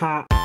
は。